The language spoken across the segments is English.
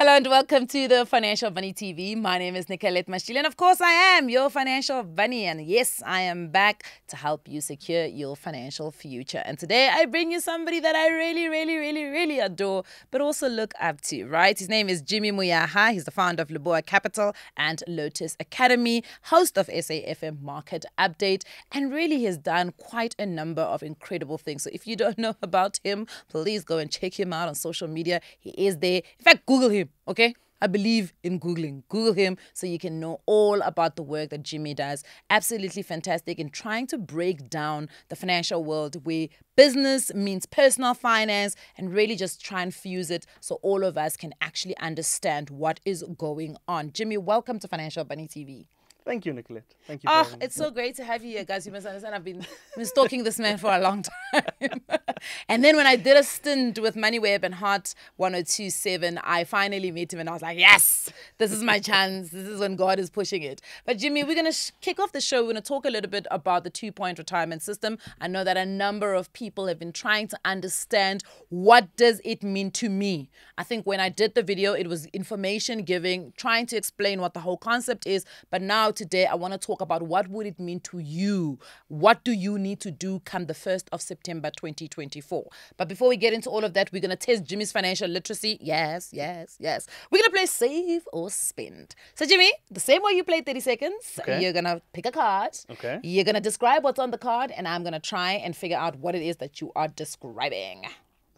Hello and welcome to the Financial Bunny TV. My name is Nicolette Mashile, and of course, I am your financial bunny. And yes, I am back to help you secure your financial future. And today, I bring you somebody that I really, really, really, really adore, but also look up to. Right? His name is Jimmy Moyaha. He's the founder of Leboa Capital and Lotus Academy, host of SAFM Market Update, and really has done quite a number of incredible things. So if you don't know about him, please go and check him out on social media. He is there. In fact, Google him okay? I believe in Googling. Google him so you can know all about the work that Jimmy does. Absolutely fantastic in trying to break down the financial world where business means personal finance and really just try and fuse it so all of us can actually understand what is going on. Jimmy, welcome to Financial Bunny TV. Thank you, Nicolette. Thank you. Oh, it's so great to have you here, guys. You must understand, I've been, been stalking this man for a long time. and then when I did a stint with MoneyWeb and Hot 1027, I finally met him and I was like, yes, this is my chance. This is when God is pushing it. But Jimmy, we're going to sh- kick off the show. We're going to talk a little bit about the two pot retirement system. I know that a number of people have been trying to understand what does it mean to me. I think when I did the video, it was information giving, trying to explain what the whole concept is. But now today I want to talk about what would it mean to you? What do you need to do come the 1st of September 2024? But before we get into all of that, we're going to test Jimmy's financial literacy. Yes, yes, yes. We're going to play save or spend. So Jimmy, the same way you played 30 seconds, Okay. you're going to pick a card. Okay. You're going to describe what's on the card and I'm going to try and figure out what it is that you are describing.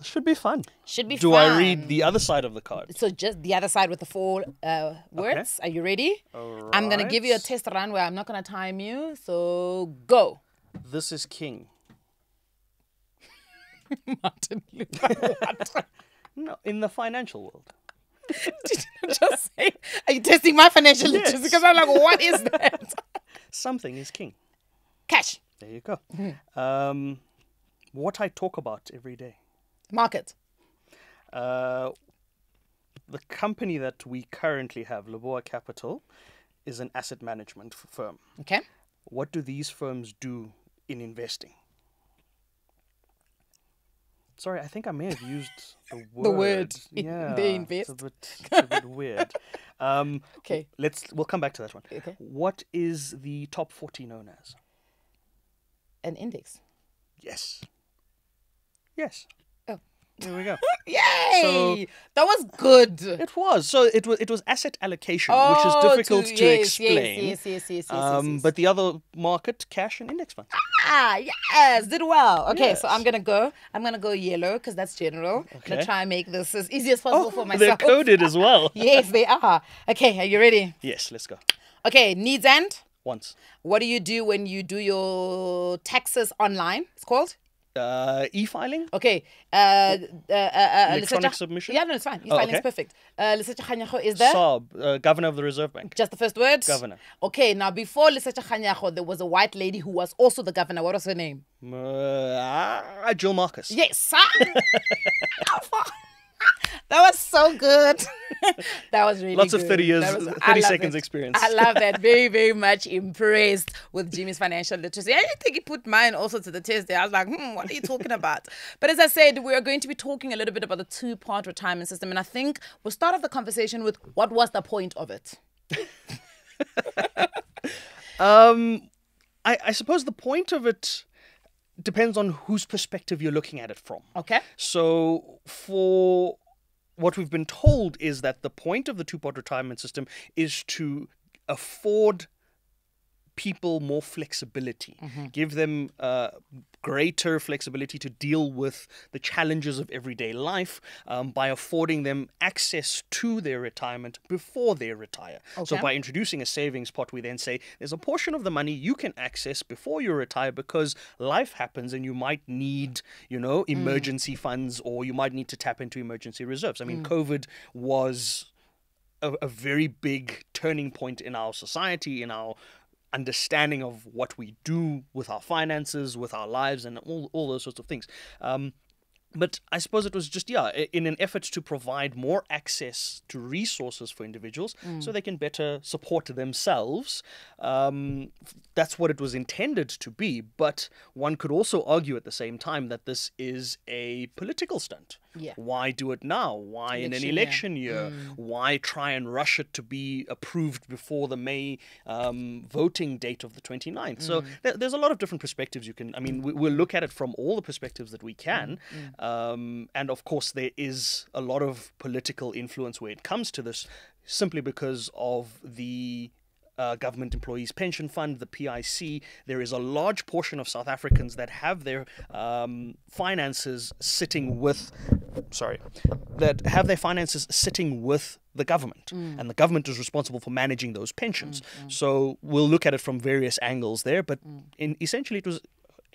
This should be fun. Should be fun. Do fun. I read the other side of the card? So just the other side with the four uh, words. Are you ready? I'm gonna give you a test run where I'm not gonna time you. So go. This is king. Martin Luther. No, in the financial world. Did you just say? Are you testing my financial literacy? Because I'm like, what is that? Something is king. Cash, There you go. Mm-hmm. Um, what I talk about every day. Market, Uh, the company that we currently have, Leboa Capital, is an asset management firm. okay. What do these firms do in investing? Sorry, I think I may have used the word. The word Yeah, they It's a invest. bit, it's a bit weird. Um, Okay. Let's. We'll come back to that one. Okay. What is the top forty known as? An index. Yes. Yes. Oh. There we go. Yay! So- that was good. It was so. It was. It was asset allocation, which is Oh, difficult to, yes, explain. Yes, yes, yes, yes, yes, um, yes, yes. But the other market, cash and index funds. Ah, yes, did well. Okay, so I'm gonna go. I'm gonna go yellow because that's general. I'm gonna try and make this as easy as possible for Oh, they're coded as well. yes, they are. Okay, are you ready? Yes. Let's go. Okay, needs and. Once. What do you do when you do your taxes online? It's called. Uh, e-filing. Okay. Uh, uh, uh, uh, Electronic Lisetja- submission? Yeah, no, it's fine. Oh, E-filing is okay. perfect. Uh, is there. SARB, uh, governor of the Reserve Bank. Just the first word? Governor. Okay, now before Lesetja Kganyago, there was a white lady who was also the governor. What was her name? Uh, Gill Marcus. Yes. that was so good. that was really Lots of 30 years- was- 30 seconds it. experience. I love that. Very, very much impressed with Jimmy's financial literacy. I didn't think he put mine also to the test there. I was like, hmm, what are you talking about? But as I said, we are going to be talking a little bit about the two pot retirement system. And I think we'll start off the conversation with what was the point of it? Um, I, I suppose the point of it depends on whose perspective you're looking at it from. Okay. So, for what we've been told is that the point of the two pot retirement system is to afford people more flexibility, give them uh, greater flexibility to deal with the challenges of everyday life um, by affording them access to their retirement before they retire. So, by introducing a savings pot, we then say there's a portion of the money you can access before you retire because life happens and you might need, you know, emergency funds or you might need to tap into emergency reserves. I mean, COVID was a, a very big turning point in our society, in our understanding of what we do with our finances, with our lives, and all, all those sorts of things. Um, but I suppose it was just, yeah, in an effort to provide more access to resources for individuals so they can better support themselves. Um, that's what it was intended to be. But one could also argue at the same time that this is a political stunt. Yeah. Why do it now? Why in an Election year. election year? Why try and rush it to be approved before the May um, voting date of the 29th? So there, there's a lot of different perspectives you can. I mean, we, we'll look at it from all the perspectives that we can. Um, and of course, there is a lot of political influence where it comes to this, simply because of the uh, government employees pension fund, the PIC. There is a large portion of South Africans that have their um, finances sitting with, sorry, that have their finances sitting with the government, and the government is responsible for managing those pensions. So we'll look at it from various angles there, but in essentially it was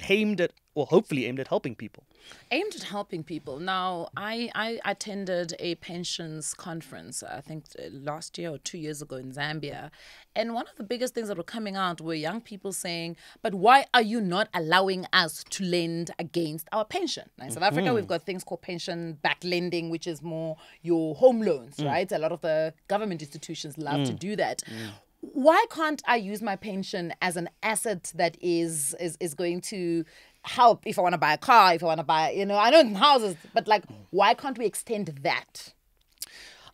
aimed at, or hopefully aimed at helping people. Aimed at helping people. Now, I, I attended a pensions conference, I think uh, last year or two years ago in Zambia. And one of the biggest things that were coming out were young people saying, But why are you not allowing us to lend against our pension? Now, in South Africa, we've mm-hmm. got things called pension back lending, which is more your home loans, mm. right? A lot of the government institutions love to mm. do that mm. why can't I use my pension as an asset that is is, is going to help if I want to buy a car, if I want to buy, you know, I know in houses, but like, why can't we extend that?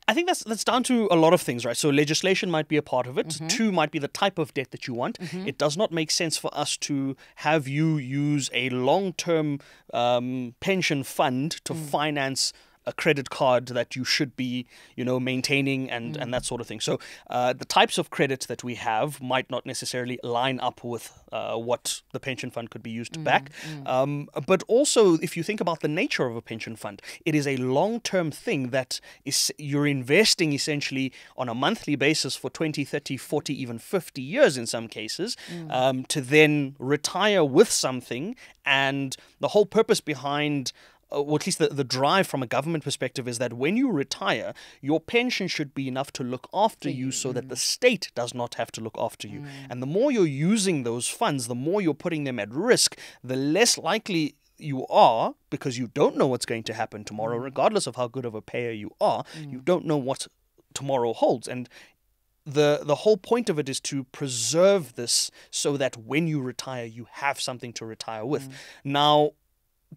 I think that's that's down to a lot of things, right? So legislation might be a part of it. Mm-hmm. Two might be the type of debt that you want. It does not make sense for us to have you use a long-term um, pension fund to Mm. finance a credit card that you should be, you know, maintaining and, Mm. and that sort of thing. So uh, the types of credit that we have might not necessarily line up with uh, what the pension fund could be used to back. Um, but also, if you think about the nature of a pension fund, it is a long-term thing that is you're investing essentially on a monthly basis for 20, 30, 40, even 50 years in some cases um, to then retire with something. And the whole purpose behind Uh, or at least the, the drive from a government perspective is that when you retire, your pension should be enough to look after you so that the mm. state does not have to look after you. Mm. And the more you're using those funds, the more you're putting them at risk, the less likely you are, because you don't know what's going to happen tomorrow, mm. regardless of how good of a payer you are, you don't know what tomorrow holds. And the the whole point of it is to preserve this so that when you retire you have something to retire with. Now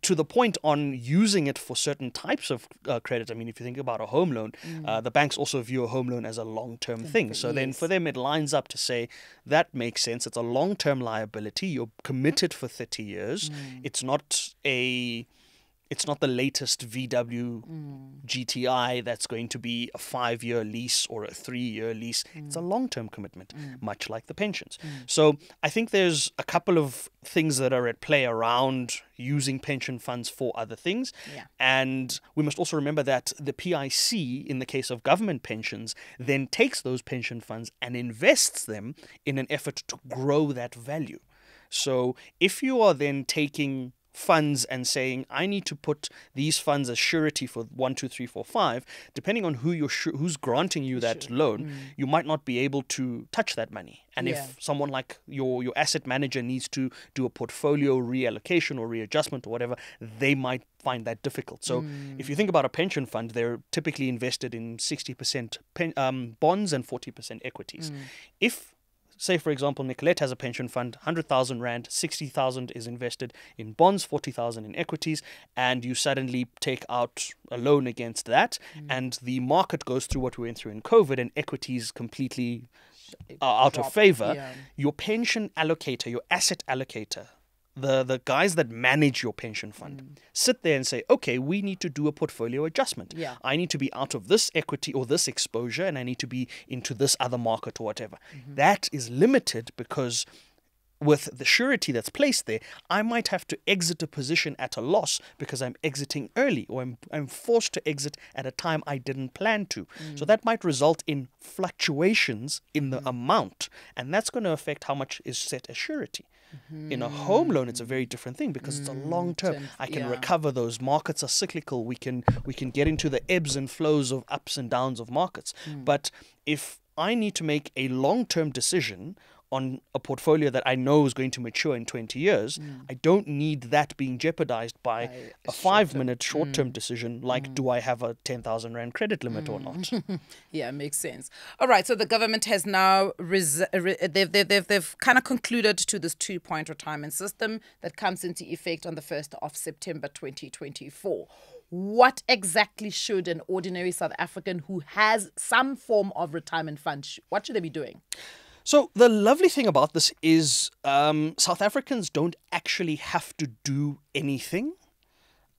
to the point on using it for certain types of uh, credit. I mean, if you think about a home loan, uh, the banks also view a home loan as a long term thing. So then for them, it lines up to say that makes sense. It's a long term liability. You're committed for 30 years. It's not a. It's not the latest VW mm. GTI that's going to be a five year lease or a three year lease. It's a mm. long term commitment, mm. much like the pensions. So I think there's a couple of things that are at play around using pension funds for other things. Yeah. And we must also remember that the PIC, in the case of government pensions, then takes those pension funds and invests them in an effort to grow that value. So if you are then taking funds and saying I need to put these funds as surety for one, two, three, four, five, depending on who you're who's granting you that loan, mm. you might not be able to touch that money. And Yeah. if someone like your your asset manager needs to do a portfolio reallocation or readjustment or whatever, they might find that difficult. So if you mm. think about a pension fund, they're typically invested in 60% pen, um, bonds and 40% equities. Mm. If say for example Nicolette has a pension fund 100,000 rand 60,000 is invested in bonds 40,000 in equities and you suddenly take out a loan against that and the market goes through what we went through in covid and equities completely are out of favor. Yeah. your pension allocator your asset allocator the the guys that manage your pension fund Mm. sit there and say okay we need to do a portfolio adjustment Yeah. I need to be out of this equity or this exposure and I need to be into this other market or whatever. Mm-hmm. That is limited because with the surety that's placed there, I might have to exit a position at a loss because I'm exiting early or I'm, I'm forced to exit at a time I didn't plan to. So Mm. that might result in fluctuations in the mm-hmm. amount, and that's going to affect how much is set as surety. In a home loan, it's a very mm-hmm. different thing because it's a mm, long term. term, I can yeah. recover those. Markets are cyclical. We can we can get into the ebbs and flows of ups and downs of markets. Mm. But if I need to make a long term decision on a portfolio that I know is going to mature in 20 years, mm. I don't need that being jeopardized by By a five minute short term mm. decision like do I mm. have a 10,000 Rand credit limit or not? Yeah, makes sense. All right, so the government has now res- re- they've, they've, they've, they've kind of concluded to this two pot retirement system that comes into effect on the 1st of September 2024. what exactly should an ordinary South African who has some form of retirement fund, what should they be doing? So the lovely thing about this is um, South Africans don't actually have to do anything.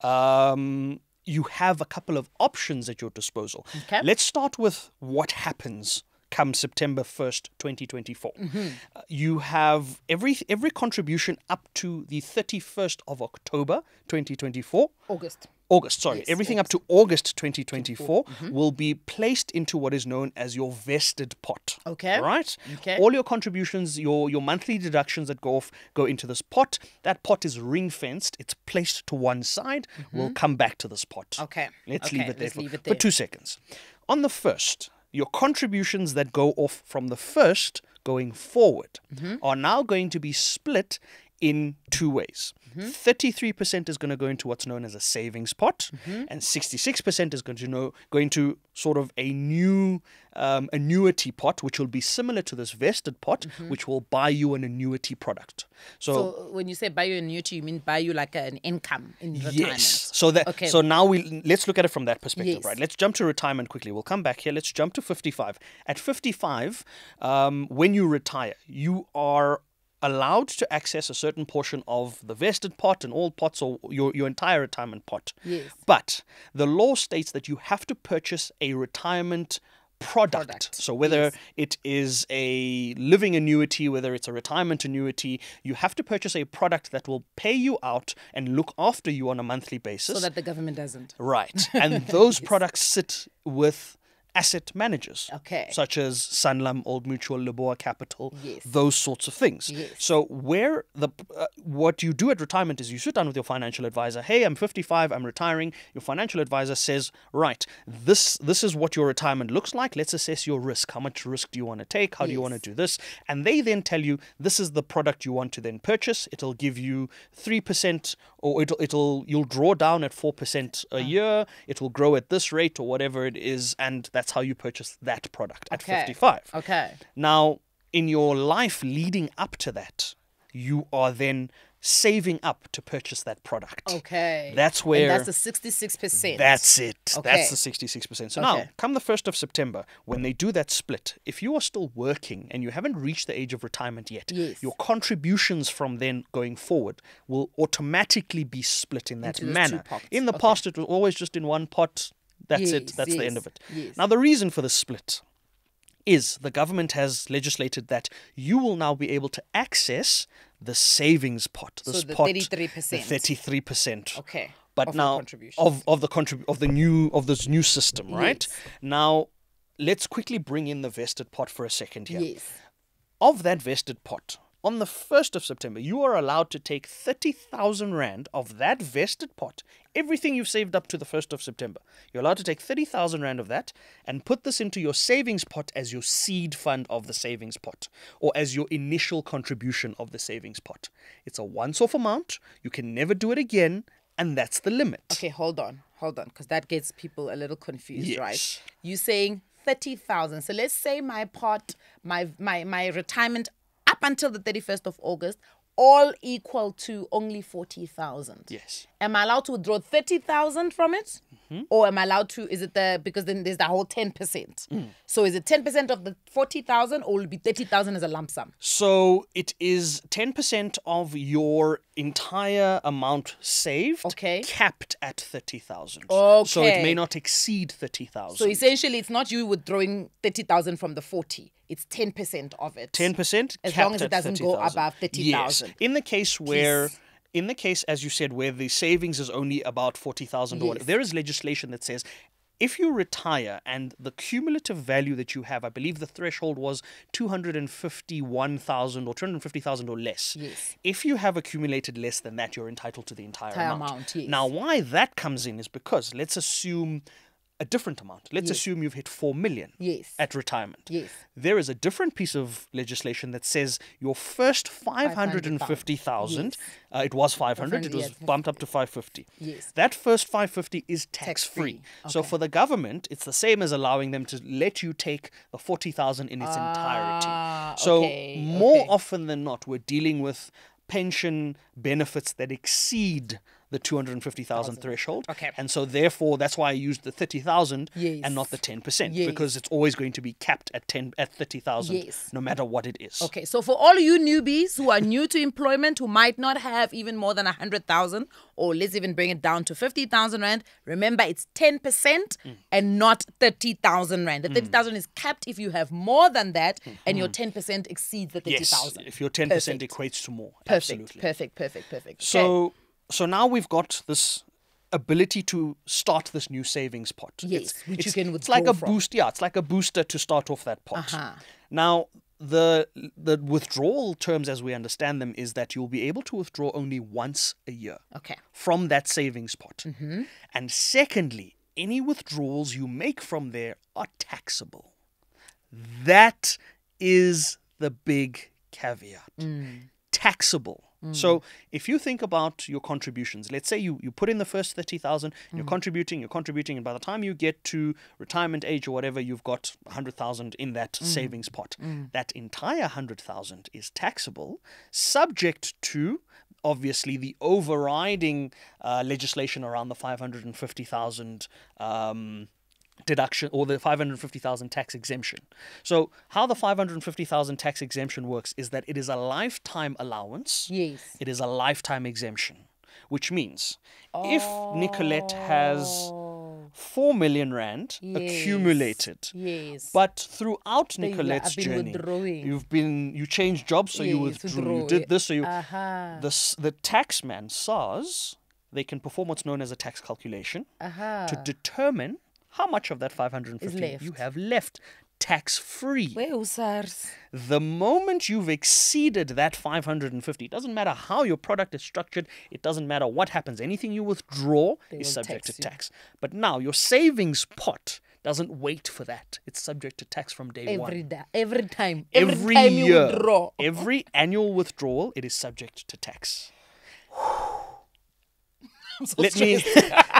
Um, you have a couple of options at your disposal. Okay. Let's start with what happens come September 1st, 2024. Uh, you have every every contribution up to the 31st of October, 2024. August. August, sorry. Yes, Everything up to August 2024 will be placed into what is known as your vested pot. Okay. All right? Okay. All your contributions, your your monthly deductions that go off go into this pot. That pot is ring fenced. It's placed to one side. We'll come back to this pot. Okay. Let's Okay, leave it there, let's for, leave it for two seconds. On the first, your contributions that go off from the first going forward Mm-hmm. are now going to be split in two ways. Mm-hmm. 33% is going to go into what's known as a savings pot, Mm-hmm. and 66% is going to know going to sort of a new um, annuity pot, which will be similar to this vested pot, which will buy you an annuity product. So, Mm-hmm. So when you say buy you an annuity, you mean buy you like an income in retirement? Yes. So that Okay. so now we let's look at it from that perspective, Yes. right? Let's jump to retirement quickly. We'll come back here. Let's jump to 55. At 55, um, when you retire, you are allowed to access a certain portion of the vested pot and all pots or your, your entire retirement pot. Yes. But the law states that you have to purchase a retirement product. Product, So whether yes. it is a living annuity, whether it's a retirement annuity, you have to purchase a product that will pay you out and look after you on a monthly basis. So that the government doesn't. right. And those products sit with asset managers. Okay. Such as Sanlam, Old Mutual, Leboa Capital, Yes. those sorts of things. Yes. So where the uh, what you do at retirement is you sit down with your financial advisor. Hey, I'm 55, I'm retiring. Your financial advisor says, "Right, this this is what your retirement looks like. Let's assess your risk. How much risk do you want to take? How do you want to do this?" And they then tell you this is the product you want to then purchase. It'll give you 3% or it'll it'll you'll draw down at 4% Ah. a year. It will grow at this rate or whatever it is and that's how you purchase that product at Okay. 55. Okay. Now, in your life leading up to that, you are then saving up to purchase that product. Okay. That's And where that's the sixty-six percent. that's it. Okay. That's the 66%. So now, come the 1st of September, when they do that split, if you are still working and you haven't reached the age of retirement yet, Yes. your contributions from then going forward will automatically be split in that Into manner. In the Okay. past, it was always just in one pot. That's it. Yes, That's the end of it. yes. Now, the reason for the split is the government has legislated that you will now be able to access the savings pot. So the pot, 33%. Thirty-three percent. Okay. But of now of of the contrib- of the new of this new system, right? Yes. Now, let's quickly bring in the vested pot for a second here. Yes. Of that vested pot, on the 1st of September, you are allowed to take 30,000 Rand of that vested pot, everything you've saved up to the 1st of September. You're allowed to take 30,000 Rand of that and put this into your savings pot as your seed fund of the savings pot or as your initial contribution of the savings pot. It's a once off amount, you can never do it again, and that's the limit. Okay, hold on, hold on, because that gets people a little confused, right? Yes. You saying thirty thousand. So let's say my pot, my my my retirement up until the thirty first of August, all equal to only forty thousand. Yes. Am I allowed to withdraw thirty thousand from it, Mm-hmm. or am I allowed to? Is it the because then there's the whole ten percent. Mm. So is it ten percent of the forty thousand, or will it be thirty thousand as a lump sum? So it is 10% of your entire amount saved, Okay. capped at 30,000. Okay. So it may not exceed 30,000. So essentially, it's not you withdrawing thirty thousand from the forty. It's ten percent of it. 10% As capped long as it doesn't go above 30,000. Yes. In the case where Please. In the case as you said where the savings is only about 40,000 or whatever, there is legislation that says if you retire and the cumulative value that you have, I believe the threshold was 251,000 or 250,000 or less. Yes. If you have accumulated less than that, you're entitled to the entire, Entire amount. amount, yes. Now, why that comes in is because let's assume a different amount. Let's Yes. assume you've hit 4 million Yes. at retirement. Yes. There is a different piece of legislation that says your first 550,000, uh, it was 500, it was bumped up to 550. Yes. That first 550 is tax free. Tax-free, So okay. for the government, it's the same as allowing them to let you take the 40,000 in its entirety. Ah, So okay, more okay. often than not, we're dealing with pension benefits that exceed the 250,000 threshold. Okay. And so therefore that's why I used the 30,000 Yes. and not the 10% Yes. because it's always going to be capped at 10 at 30,000 Yes. no matter what it is. Okay, so for all you newbies who are new to employment, who might not have even more than a hundred thousand, or let's even bring it down to fifty thousand rand, remember it's ten percent Mm. and not thirty thousand rand. The thirty thousand is capped if you have more than that, and your ten percent exceeds the thirty Mm-hmm. Yes. If your 10% Perfect. equates to more. Perfect, Absolutely. perfect, perfect, perfect. Okay. So now we've got this ability to start this new savings pot. Yes, which you it's, can It's like a from. boost. Yeah, it's like a booster to start off that pot. Uh-huh. Now the the withdrawal terms as we understand them is that you'll be able to withdraw only once a year okay, from that savings pot. Mm-hmm. And secondly, any withdrawals you make from there are taxable. That is the big caveat. Taxable. So if you think about your contributions, let's say you, you put in the first 30,000, you're contributing, you're contributing, and by the time you get to retirement age or whatever, you've got 100,000 in that savings pot. That entire 100,000 is taxable, subject to obviously the overriding uh, legislation around the 550,000 um, deduction or the 550,000 tax exemption. So how the 550,000 tax exemption works is that it is a lifetime allowance. yes, It is a lifetime exemption, which means if Nicolette has 4 million rand Yes. accumulated yes, but throughout you- Nicolette's journey, withdrawing. you've been you changed jobs, so you Yes, withdrew. You did this, so you Aha. the the taxman SARS they can perform what's known as a tax calculation Aha. to determine how much of that 550 you have left tax free. The moment you've exceeded that 550, it doesn't matter how your product is structured, it doesn't matter what happens. Anything you withdraw They is subject tax to you. tax. But now your savings pot doesn't wait for that. It's subject to tax from day one. Every day, every time, every, Every time year, you withdraw. every annual withdrawal, it is subject to tax. let me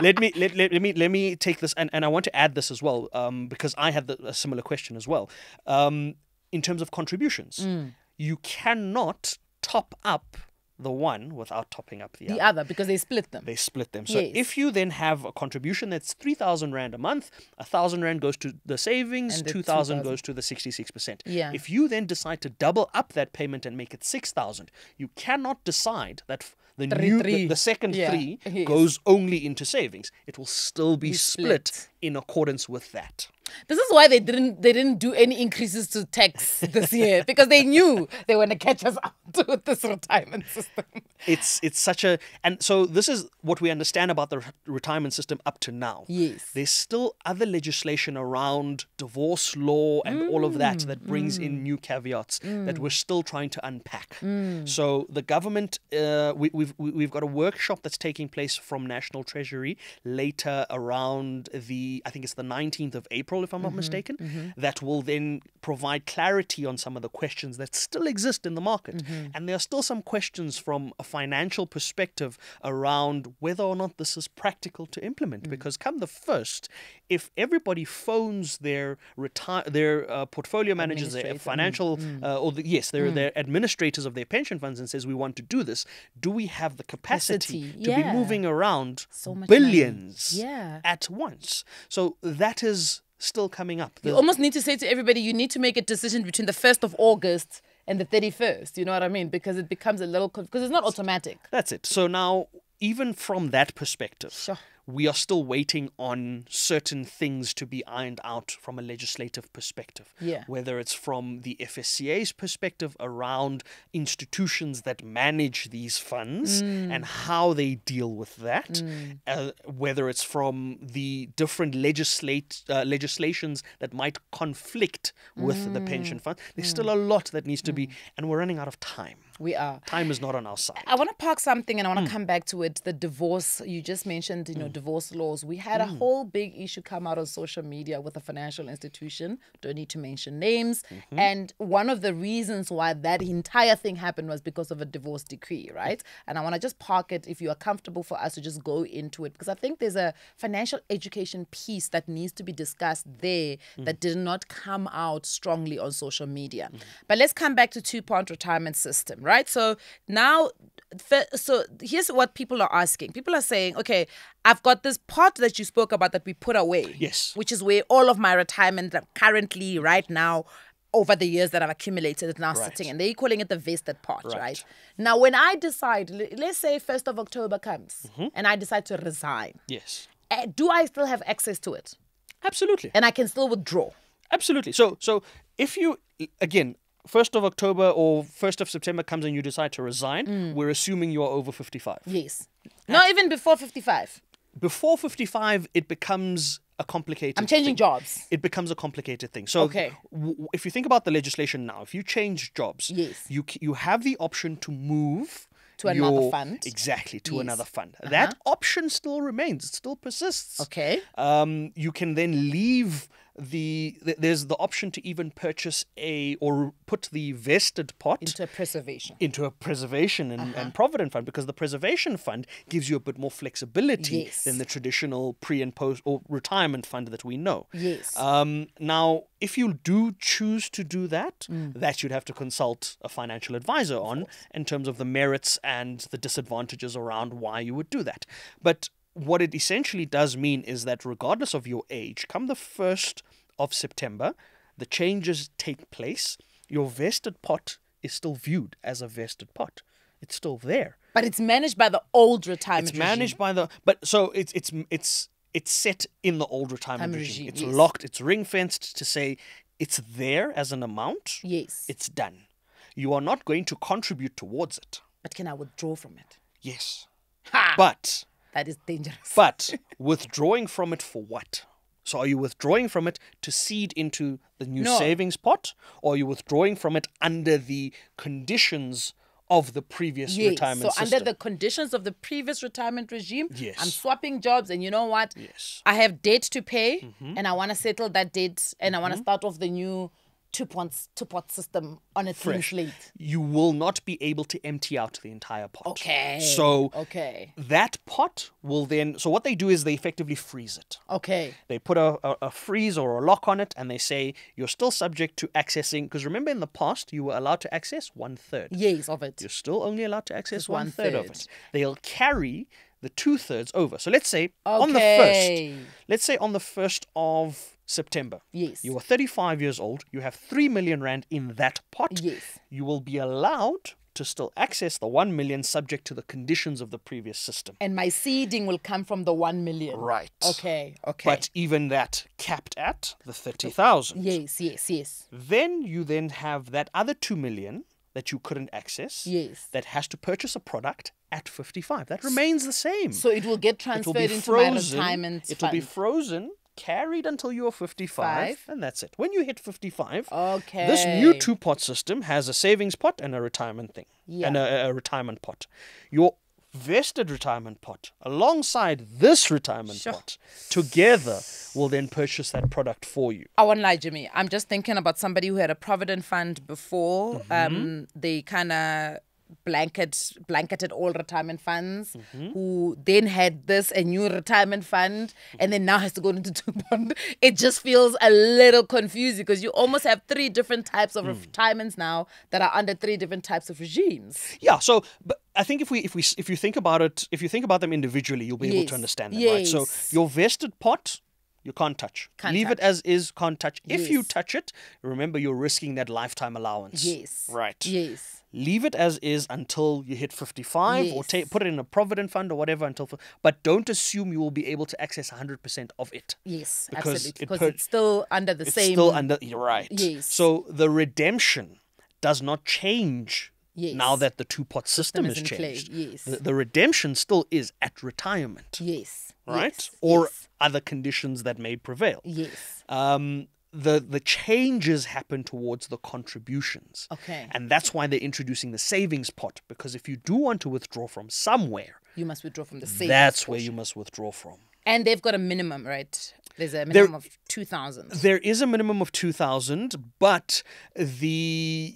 let me let, let, let me let me take this and, and I want to add this as well um, because I had the, a similar question as well. Um, in terms of contributions, Mm. you cannot top up the one without topping up the, the other. other because they split them. They split them. So Yes. if you then have a contribution that's 3,000 Rand a month, 1,000 Rand goes to the savings, 2,000 2,000. goes to the 66%. Yeah. If you then decide to double up that payment and make it 6,000, you cannot decide that the Three, new three. The, the second Yeah. three Yes. goes only into savings. It will still be Be split, split. in accordance with that. This is why they didn't they didn't do any increases to tax this year because they knew they were gonna catch us out with this retirement system. It's it's such a and so this is what we understand about the re- retirement system up to now. Yes. There's still other legislation around divorce law and all of that that brings in mm. new caveats that mm. we're still trying to unpack. Mm. So the government, uh, we, we've we've got a workshop that's taking place from National Treasury later around the I think it's the 19th of April if I'm not mm-hmm, mistaken. Mm-hmm. That will then provide clarity on some of the questions that still exist in the market, mm-hmm. and there are still some questions from a financial perspective around whether or not this is practical to implement. Mm. Because come the first, if everybody phones their retire their uh, portfolio managers, their Administrator. Mm, financial, mm. uh, or the, yes, their their administrators of their pension funds, and says we want to do this, do we have the capacity Capacity, to yeah. be moving around So billions Yeah. at once? So that is still coming up. You almost need to say to everybody, you need to make a decision between the first of August and the thirty first. You know what I mean? Because it becomes a little because it's not automatic. That's it. So now, even from that perspective, Sure. we are still waiting on certain things to be ironed out from a legislative perspective. Yeah. Whether it's from the FSCA's perspective around institutions that manage these funds Mm. and how they deal with that, uh, whether it's from the different legislate uh, legislations that might conflict with the Mm. pension fund. There's still a lot that needs to be, and we're running out of time. We are. Time is not on our side. I want to park something and I want to Hmm. come back to it. The divorce, you just mentioned, you know, divorce laws. We had a Hmm. whole big issue come out on social media with a financial institution. Don't need to mention names. Mm-hmm. And one of the reasons why that entire thing happened was because of a divorce decree, right? And I want to just park it if you are comfortable for us to just go into it because I think there's a financial education piece that needs to be discussed there Hmm. that did not come out strongly on social media. But let's come back to two pot retirement system, right? So now So here's what people are asking. People are saying, okay, I've got this pot that you spoke about that we put away. Yes. Which is where all of my retirement currently, right now, over the years that I've accumulated is now sitting and they're calling it the vested pot, right. Right. Now, when I decide, let's say 1st of October comes Mm-hmm. and I decide to resign, Yes. eh, do I still have access to it? Absolutely. And I can still withdraw? Absolutely. So so if you again first of October or first of September comes and you decide to resign, Mm. we're assuming you're over fifty five. Yes. Not even before 55. Before fifty five, it becomes a complicated. I'm changing thing. jobs. It becomes a complicated thing. So, Okay. if you think about the legislation now, if you change jobs, Yes. you c- you have the option to move To another your- fund. Exactly to Yes. another fund. That option still remains. It still persists. Okay. Um, you can then leave the. There's the option to even purchase a or put the vested pot Into preservation. into a preservation and, Uh-huh. and provident fund because the preservation fund gives you a bit more flexibility Yes. than the traditional pre and post or retirement fund that we know. Yes. Um, now, if you do choose to do that, Mm. that you'd have to consult a financial advisor on in terms of the merits and the disadvantages around why you would do that. But what it essentially does mean is that regardless of your age, come the 1st of September, the changes take place, your vested pot is still viewed as a vested pot. It's still there. But it's managed by the old retirement It's managed by the but so it's it's it's it's set in the old retirement regime. regime, It's yes. locked, it's ring fenced to say it's there as an amount. Yes. It's done. You are not going to contribute towards it. but can I withdraw from it? Yes. Ha! But that is dangerous. but withdrawing from it for what? So are you withdrawing from it to seed into the new No. savings pot or are you withdrawing from it under the conditions of the previous Yes. retirement So system? under the conditions of the previous retirement regime, Yes. I'm swapping jobs, and you know what? Yes. I have debt to pay, Mm-hmm. and I want to settle that debt, and I want to start off the new two pot two pot system on a clean Fresh. slate. you will not be able to empty out the entire pot. Okay. So okay, that pot will then so what they do is they effectively freeze it okay, they put a, a, a freeze or a lock on it and they say you're still subject to accessing because remember in the past you were allowed to access one third yes of it. you're still only allowed to access Just one third of it they'll carry the two thirds over so let's say on the Okay. first let's say on the first of september Yes. you are 35 years old you have 3 million rand in that pot Yes. you will be allowed to still access the 1 million subject to the conditions of the previous system. And my seeding will come from the one million. Right. Okay. Okay. But even that capped at the 30,000. yes, yes, yes, Then you then have that other 2 million that you couldn't access yes. that has to purchase a product at 55. That remains the same. So it will get it will transferred into my retirement It will be frozen, carried until you're 55, Five. and that's it. When you hit 55, okay. This new two pot system has a savings pot and a retirement thing, and a, a retirement pot. Your vested retirement pot, alongside this retirement Sure. pot, together will then purchase that product for you. I won't lie, Jimmy. I'm just thinking about somebody who had a provident fund before. Mm-hmm. Um, they kind of blanket blanketed all retirement funds. Mm-hmm. Who then had this a new retirement fund, and then now has to go into two bond. It just feels a little confusing because you almost have three different types of Mm. retirements now that are under three different types of regimes. Yeah. So, but I think if we if we if you think about it, if you think about them individually, you'll be able to understand them, right? So your vested pot. You can't touch. Can't Leave it as is, can't touch. If you touch it, remember you're risking that lifetime allowance. Yes. Right. Yes. Leave it as is until you hit 55 or Yes. take put it in a provident fund or whatever until but don't assume you will be able to access 100% of it Yes. Because absolutely. it Because it's still under the it's same. still under you're right Yes. so the redemption does not change Yes. now that the two pot system, in play, changed yes. the, the redemption still is at retirement Yes. right Yes. or other conditions that may prevail Yes. um, the the changes happen towards the contributions. Okay. And that's why they're introducing the savings pot because if you do want to withdraw from somewhere, You must withdraw from the savings. that's where you must withdraw from. And they've got a minimum, right? There's a minimum of two thousand. There is a minimum of 2000, but the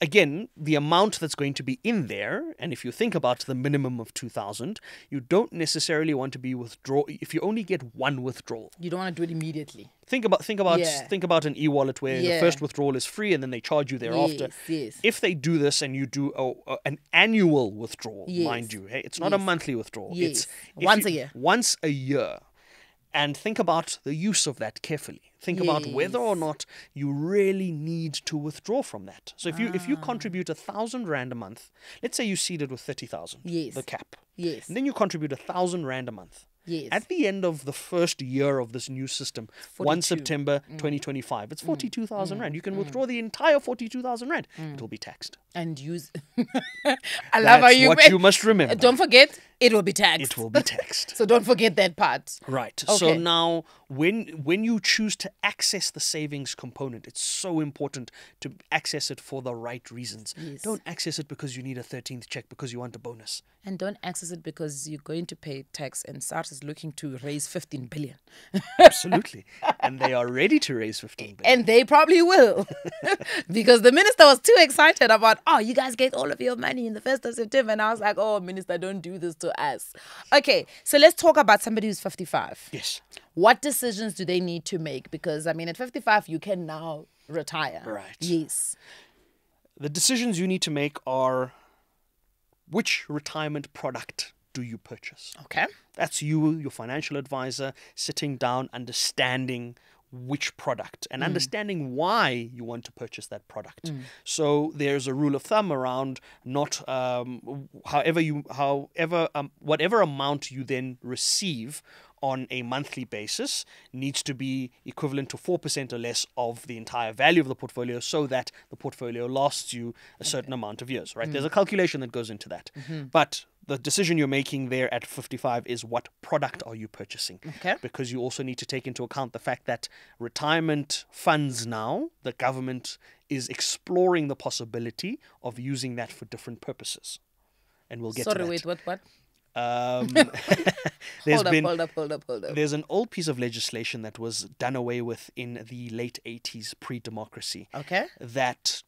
again, the amount that's going to be in there, and if you think about the minimum of 2000, you don't necessarily want to be withdraw if you only get one withdrawal. You don't want to do it immediately. Think about think about Yeah. think about an e-wallet where the first withdrawal is free and then they charge you thereafter. Yes, yes. If they do this and you do a, a- an annual withdrawal, mind you, hey, it's not a monthly withdrawal. Yes. It's Once you- a year. Once a year. And think about the use of that carefully. Think about whether or not you really need to withdraw from that. So if you if you Ah. contribute a thousand rand a month, let's say you seeded with thirty thousand, Yes. the cap, Yes. and then you contribute a thousand rand a month. Yes. At the end of the first year of this new system, 1 September Mm. 2025, it's 42,000 Rand. You can withdraw the entire 42,000 Rand. Mm. It'll be taxed. and use. I love how you. what you must remember. Don't forget, it will be taxed. It will be taxed. So don't forget that part. Right. So now when when you choose to access the savings component, it's so important to access it for the right reasons. Yes. Don't access it because you need a 13th check because you want a bonus. And don't access it because you're going to pay tax, and SARS is looking to raise 15 billion. Absolutely. and they are ready to raise 15 billion. And they probably will. because the minister was too excited about, oh, you guys get all of your money in the 1st of September. And I was like, oh, minister, don't do this to us. Okay, so let's talk about somebody who's 55. yes. What decisions do they need to make? Because, I mean, at 55, you can now retire. Right. Yes. The decisions you need to make are which retirement product do you purchase? Okay. That's you, your financial advisor, sitting down, understanding which product and understanding why you want to purchase that product. So there's a rule of thumb around not um, however you however um, whatever amount you then receive on a monthly basis needs to be equivalent to 4% or less of the entire value of the portfolio so that the portfolio lasts you a certain amount of years, right? There's mm. a calculation that goes into that. Mm-hmm. But the decision you're making there at 55 is what product are you purchasing? Okay. Because you also need to take into account the fact that retirement funds now, the government is exploring the possibility of using that for different purposes. And we'll get Sorry, to that. wait, what, what? Um, there's hold up, been hold up, hold up, hold up. there's an old piece of legislation that was done away with in the late 80s, pre-democracy, Okay. that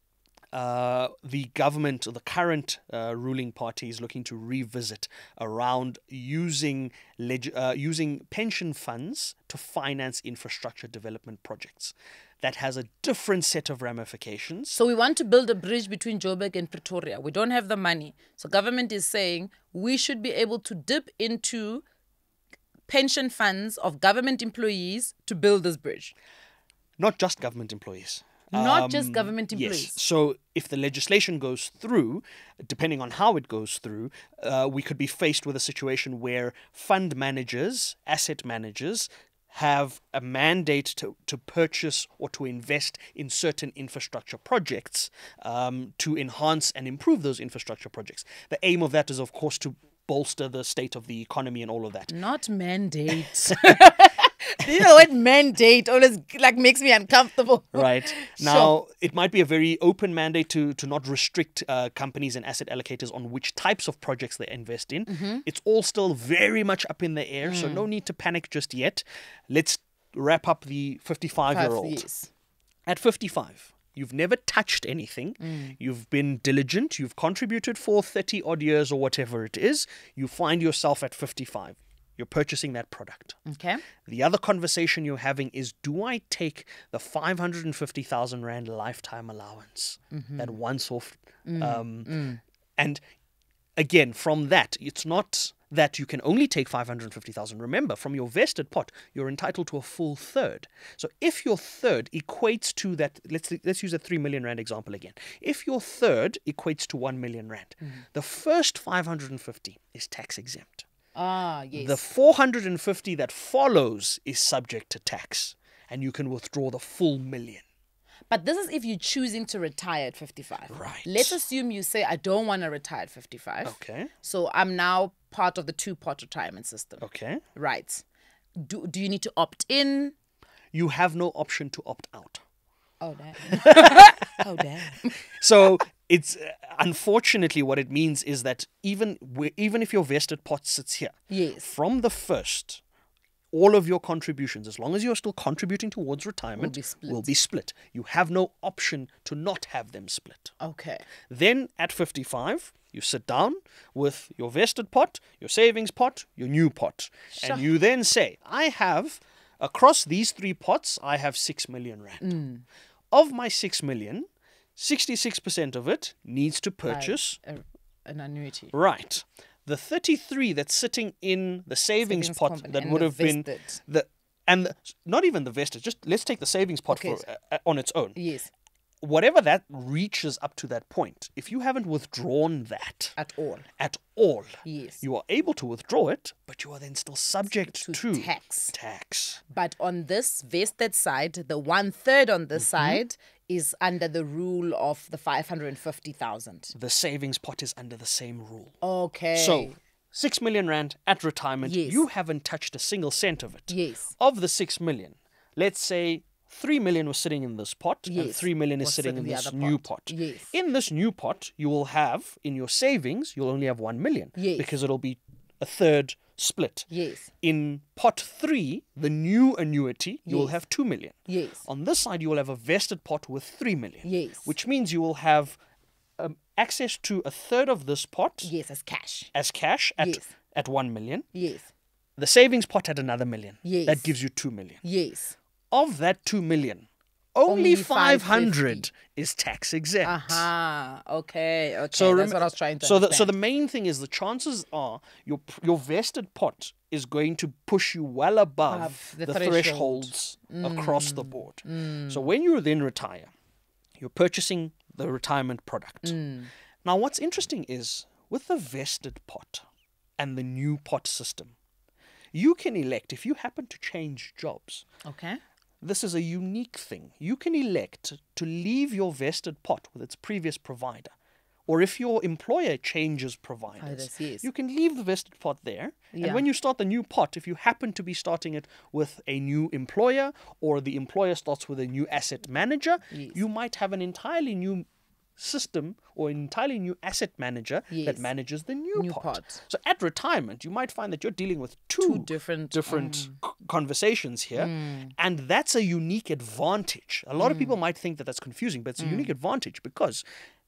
uh, the government, or the current uh, ruling party, is looking to revisit around using leg- uh, using pension funds to finance infrastructure development projects. That has a different set of ramifications. So we want to build a bridge between Joburg and Pretoria. We don't have the money. So government is saying we should be able to dip into pension funds of government employees to build this bridge. Not just government employees. Not just Um, government Yes. employees. So if the legislation goes through, depending on how it goes through, uh, we could be faced with a situation where fund managers, asset managers, have a mandate to, to purchase or to invest in certain infrastructure projects um, to enhance and improve those infrastructure projects. The aim of that is, of course, to bolster the state of the economy and all of that. Not mandate. you know what mandate always like makes me uncomfortable. Right. Now, it might be a very open mandate to, to not restrict uh, companies and asset allocators on which types of projects they invest in. Mm-hmm. It's all still very much up in the air, so Mm. no need to panic just yet. Let's wrap up the 55 year old. Yes. At 55, you've never touched anything. Mm. You've been diligent. You've contributed for 30 odd years or whatever it is. You find yourself at 55. You're purchasing that product. Okay. The other conversation you're having is do I take the 550,000 Rand lifetime allowance, mm-hmm. that once off? Mm, um, mm. And again, from that, it's not that you can only take 550,000. Remember, from your vested pot, you're entitled to a full third. So if your third equates to that, let's let's use a 3 million rand example again. If your third equates to 1 million rand, mm. the first 550 is tax exempt. Ah, yes. The 450 that follows is subject to tax, and you can withdraw the full million. But this is if you're choosing to retire at 55. Right. Let's assume you say, I don't want to retire at 55. Okay. So I'm now part of the two pot retirement system. Okay. Right. Do, do you need to opt in? You have no option to opt out. Oh, damn. oh, damn. So it's uh, unfortunately what it means is that even even if your vested pot sits here, Yes. from the first, all of your contributions, as long as you're still contributing towards retirement, be split. will be split. You have no option to not have them split. Okay. Then at 55, you sit down with your vested pot, your savings pot, your new pot. And you then say, I have, across these three pots, I have 6 million rand. Of my 6 million, 66% of it needs to purchase. A, an annuity. Right. The 33 that's sitting in the savings, Savings pot that would have been the and the, not even the vested just let's take the savings pot Okay. for, uh, on its own Yes. whatever that reaches up to that point, if you haven't withdrawn that At all. at all, Yes. you are able to withdraw it, but you are then still subject To to, tax. Tax. But on this vested side, the one third on this Mm-hmm. side is under the rule of the 550,000. The savings pot is under the same rule. Okay. So, six million rand at retirement, Yes. you haven't touched a single cent of it. Yes. Of the six million, let's say three million was sitting in this pot, and three million is was sitting in this new pot. pot. Yes. In this new pot, you will have in your savings, you'll only have one million. Yes. Because it'll be a third split. Yes. In pot three, the new annuity, you will have two million. Yes. On this side, you will have a vested pot with three million. Yes. Which means you will have um, access to a third of this pot Yes, as cash. as cash at, Yes. at one million. Yes. The savings pot at another million. Yes. That gives you two million. Yes. Of that two million, only, Only 500 is tax exempt. Aha. Okay. Okay. So That's what I was trying to so the, so the main thing is the chances are your your vested pot is going to push you well above Above the the, threshold. thresholds across the mm, board. Mm. So when you then retire, you're purchasing the retirement product. Mm. Now what's interesting is with the vested pot and the new pot system, you can elect if you happen to change jobs. Okay. This is a unique thing. You can elect to leave your vested pot with its previous provider. Or if your employer changes providers, oh, Providers, yes. you can leave the vested pot there. Yeah. And when you start the new pot, if you happen to be starting it with a new employer or the employer starts with a new asset manager, Yes. you might have an entirely new system or an entirely new asset manager Yes. that manages the new, New pot. pot. So at retirement, you might find that you're dealing with two, different, different c- conversations here, Mm. and that's a unique advantage. A lot of people might think that that's confusing, but it's a Mm. unique advantage because.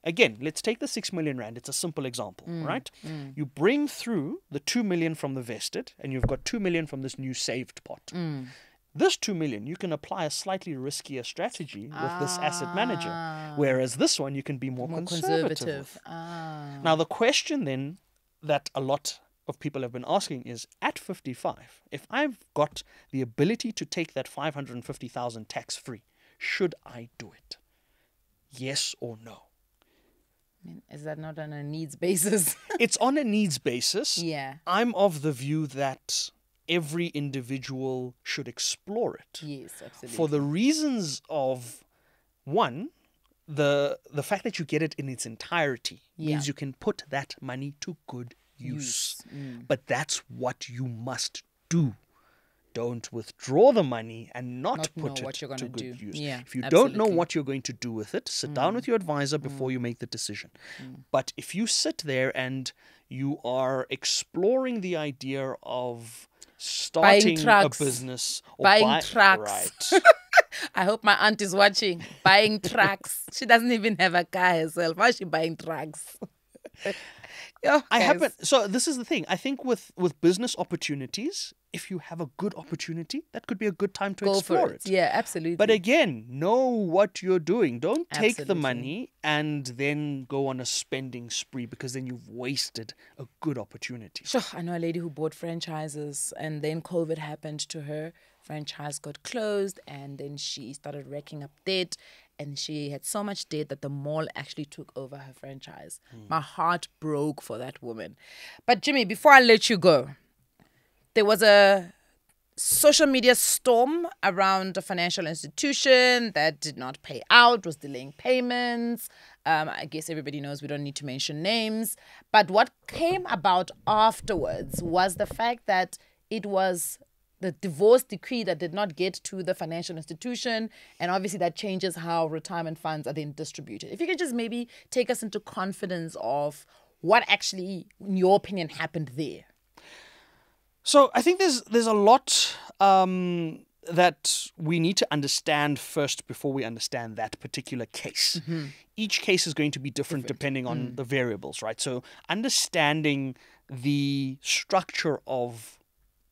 Again, let's take the 6 million rand. It's a simple example, Mm. right? You bring through the 2 million from the vested and you've got 2 million from this new saved pot. Mm. This 2 million, you can apply a slightly riskier strategy with this asset manager. Ah. Whereas this one, you can be more, More conservative. conservative. Ah. Now, the question then that a lot of people have been asking is at 55, if I've got the ability to take that 550,000 tax free, should I do it? Yes or no? I mean, Is that not on a needs basis? it's on a needs basis. yeah. I'm of the view that every individual should explore it. Yes, absolutely. for the reasons of one the the fact that you get it in its entirety Yeah. means you can put that money to good use, mm. but that's what you must do don't withdraw the money and not, Not put it what you're to good do. use. Yeah, if you don't know what you're going to do with it, sit down mm. with your advisor before mm. you make the decision. But if you sit there and you are exploring the idea of starting a business or Buying buy- trucks. right I hope my aunt is watching. Buying trucks. She doesn't even have a car herself. Why is she buying trucks? Yo, I haven't. So this is the thing. I think with with business opportunities, if you have a good opportunity, that could be a good time to go explore for it. Yeah, absolutely. But again, know what you're doing. Don't take the money and then go on a spending spree because then you've wasted a good opportunity. Sure, I know a lady who bought franchises and then COVID happened to her. Franchise got closed and then she started racking up debt and she had so much debt that the mall actually took over her franchise. Hmm. My heart broke for that woman. But Jimmy, before I let you go, there was a social media storm around a financial institution that did not pay out, was delaying payments. Um, I guess everybody knows we don't need to mention names. But what came about afterwards was the fact that it was the divorce decree that did not get to the financial institution. And obviously, that changes how retirement funds are then distributed. If you could just maybe take us into confidence of what actually, in your opinion, happened there. So I think there's there's a lot um, that we need to understand first before we understand that particular case. Mm-hmm. Each case is going to be different, depending on mm. the variables, right? So, understanding the structure of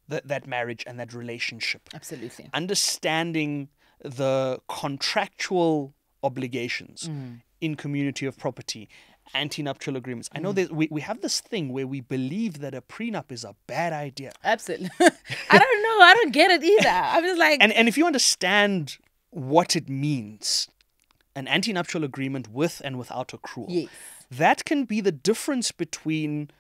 th- that marriage and that relationship, Absolutely. understanding the contractual obligations mm. in community of property, ante-nuptial agreements. I know mm. that we, we have this thing where we believe that a prenup is a bad idea. Absolutely. I don't know. I don't get it either. I'm just like, And and if you understand what it means, an ante-nuptial agreement with and without accrual, Yes. that can be the difference between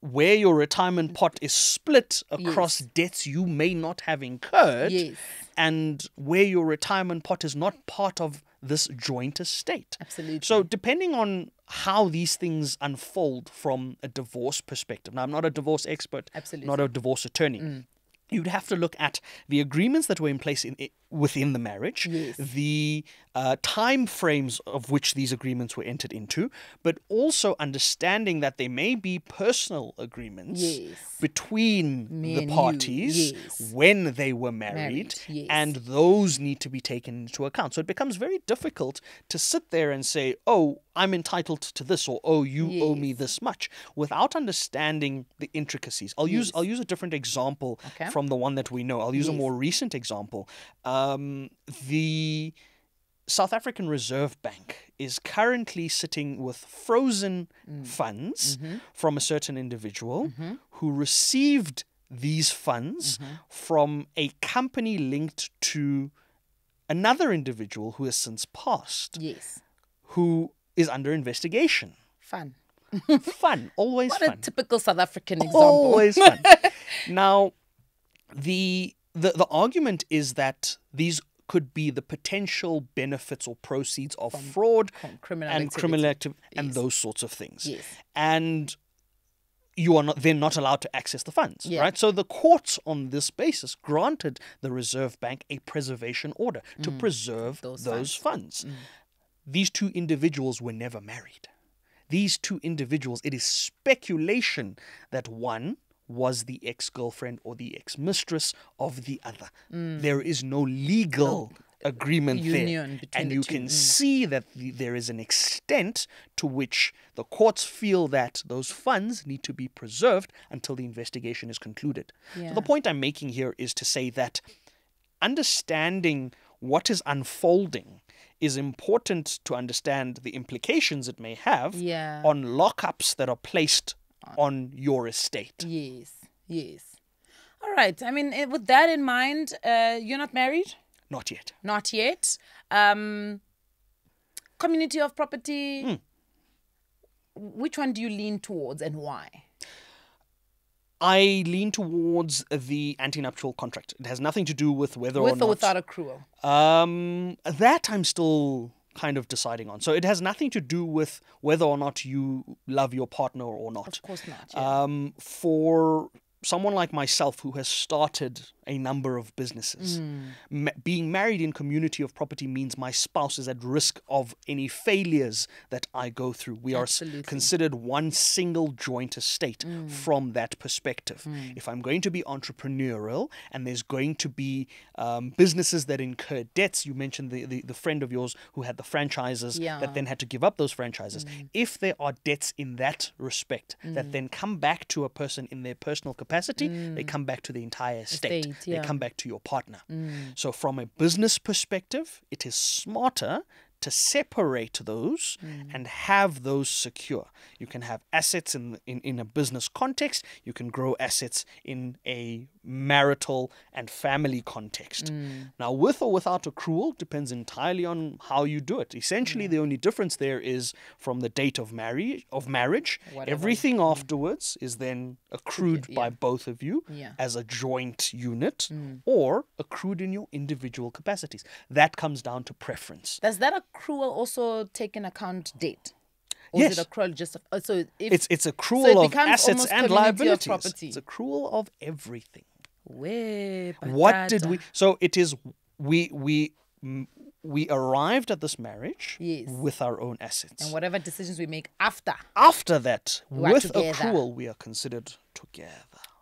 where your retirement pot is split across debts you may not have incurred Yes. and where your retirement pot is not part of this joint estate. Absolutely. So, depending on how these things unfold from a divorce perspective, now I'm not a divorce expert, Absolutely. not a divorce attorney. Mm. You'd have to look at the agreements that were in place in, within the marriage, Yes. the uh, time frames of which these agreements were entered into, but also understanding that there may be personal agreements Yes. between Me the parties yes. when they were married, Married, and those need to be taken into account. So it becomes very difficult to sit there and say, "Oh, I'm entitled to this," or "Oh, you owe me this much," without understanding the intricacies. I'll use I'll use a different example Okay. from the one that we know. I'll use a more recent example. Um, the South African Reserve Bank is currently sitting with frozen Mm. funds Mm-hmm. from a certain individual who received these funds Mm-hmm. from a company linked to another individual who has since passed, yes. who is under investigation. Fun. Fun, always fun. What fun. a typical South African example. Always fun. now, the, the the argument is that these could be the potential benefits or proceeds of fraud From criminal and activity. criminal activity and Yes. those sorts of things. Yes. And you are not then not allowed to access the funds, Yeah. right? So the courts on this basis granted the Reserve Bank a preservation order to preserve Mm. Those those, funds. Mm. These two individuals were never married. These two individuals, it is speculation that one was the ex girlfriend or the ex mistress of the other. There is no legal agreement Mm. union there. between And the you two, can mm. see that the, there is an extent to which the courts feel that those funds need to be preserved until the investigation is concluded. So the point I'm making here is to say that understanding what is unfolding is important to understand the implications it may have Yeah. on lockups that are placed on your estate. Yes. Yes. All right. I mean, eh, with that in mind, uh, you're not married? Not yet. Not yet. Um, community of property. Hmm. Which one do you lean towards and why? I lean towards the ante-nuptial contract. It has nothing to do with whether or With not or without accrual? Um, that I'm still kind of deciding on. So it has nothing to do with whether or not you love your partner or not. Of course not. Yeah. Um, for someone like myself who has started a number of businesses, ma- being married in community of property means my spouse is at risk of any failures that I go through. We are considered one single joint estate from that perspective. If I'm going to be entrepreneurial and there's going to be um, businesses that incur debts, you mentioned the, the, the friend of yours who had the franchises Yeah. that then had to give up those franchises. If there are debts in that respect that then come back to a person in their personal capacity, they come back to the entire estate. Estate, They come back to your partner. Mm. So, from a business perspective, it is smarter to separate those mm. and have those secure. You can have assets in, in, in a business context, you can grow assets in a marital and family context. Mm. Now, with or without accrual depends entirely on how you do it. Essentially, the mm. only difference there is from the date of marriage of marriage, Whatever. everything mm. afterwards is then accrued by both of you Yeah. as a joint unit or accrued in your individual capacities. That comes down to preference. Does that accrual also take in account date? Or Yes. is it accrual just oh, so if It's it's accrual it of assets and community of liabilities. property. It's accrual of everything. What did we? So it is we we we arrived at this marriage Yes. with our own assets. and whatever decisions we make after. After that, with together. accrual, we are considered together.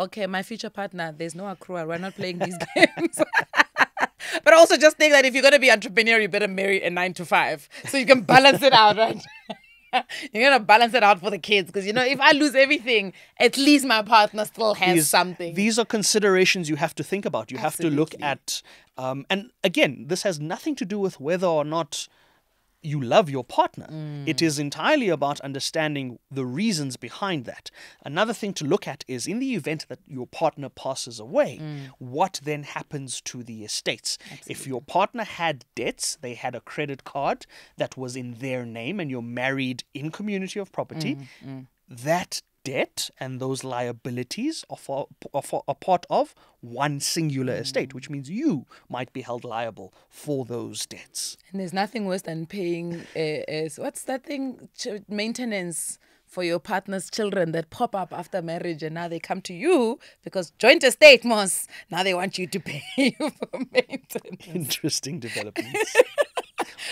okay, my future partner, there's no accrual. We're not playing these games. but also just think that if you're going to be entrepreneur, you better marry a nine to five so you can balance it out, right? you're going to balance it out for the kids because, you know, if I lose everything, at least my partner still has these, something. These are considerations you have to think about. You have to look at, um, and again, this has nothing to do with whether or not you love your partner. Mm. It is entirely about understanding the reasons behind that. Another thing to look at is in the event that your partner passes away, mm. what then happens to the estates? If your partner had debts, they had a credit card that was in their name, and you're married in community of property, mm, that debt and those liabilities are, for, are, for, are part of one singular estate, which means you might be held liable for those debts. And there's nothing worse than paying uh, is what's that thing Ch- maintenance for your partner's children that pop up after marriage and now they come to you because joint estate mos now they want you to pay for maintenance. Interesting developments.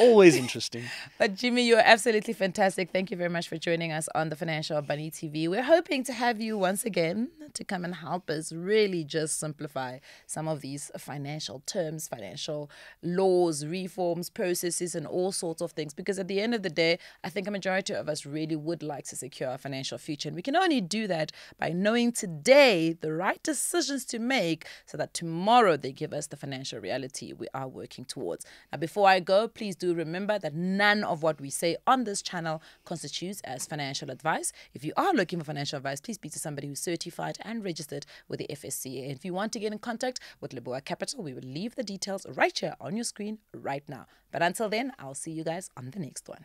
Always interesting. But Jimmy, you're absolutely fantastic. Thank you very much for joining us on the Financial Bunny TV. We're hoping to have you once again to come and help us really just simplify some of these financial terms, financial laws, reforms, processes, and all sorts of things. Because at the end of the day, I think a majority of us really would like to secure our financial future. And we can only do that by knowing today the right decisions to make so that tomorrow they give us the financial reality we are working towards. Now, before I go, please do remember that none of what we say on this channel constitutes as financial advice. If you are looking for financial advice, please speak to somebody who's certified and registered with the FSCA. And if you want to get in contact with Leboa Capital, we will leave the details right here on your screen right now. But until then, I'll see you guys on the next one.